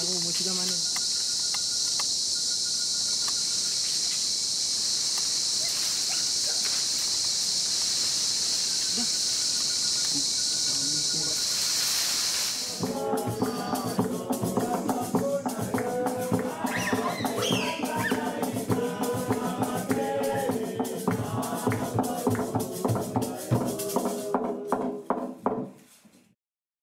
哦，没其他吗？